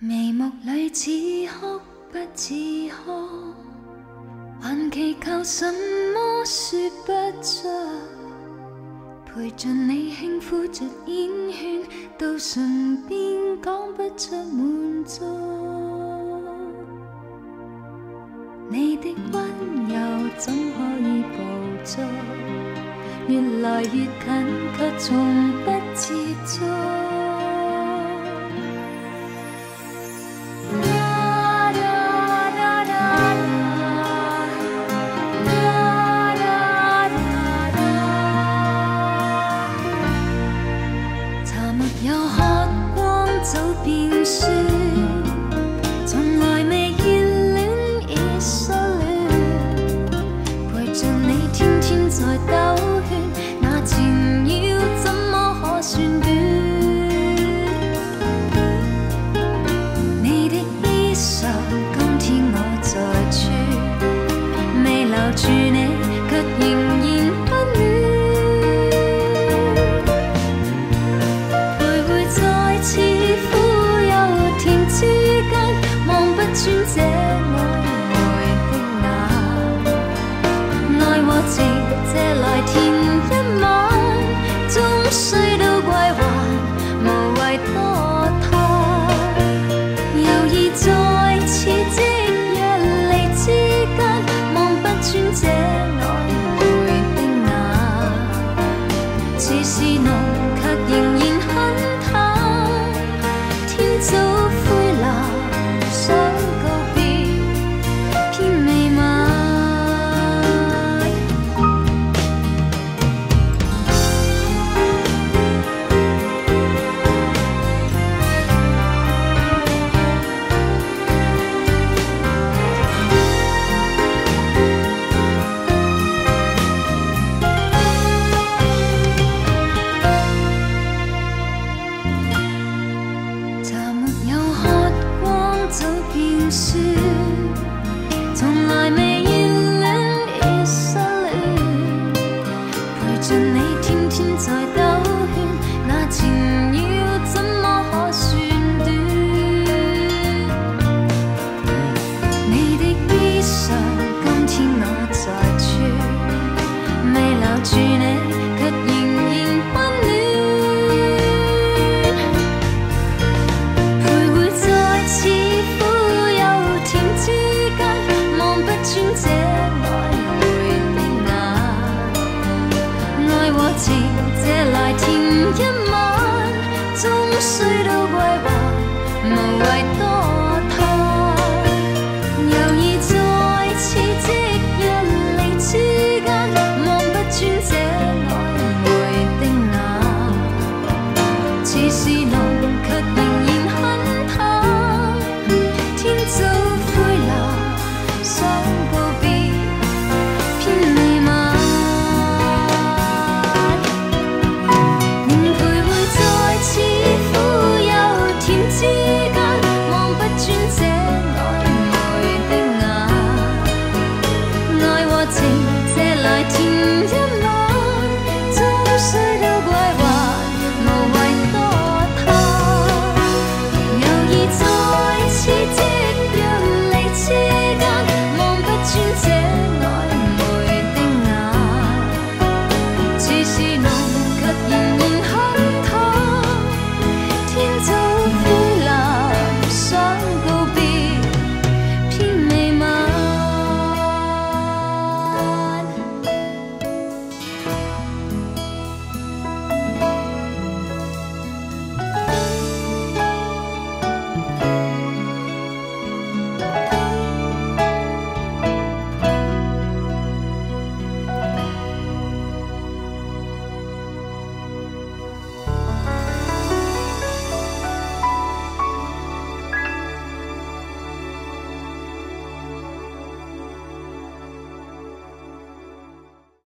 眉目里似哭不似哭还祈求什么说不出陪着你轻呼着烟圈到唇边讲不出满足你的温柔怎可以捕捉越来越近却从不接触。是我情借来填一晚终须都归还无谓多贪犹疑在似即若离之间望不穿这暧昧的眼似是浓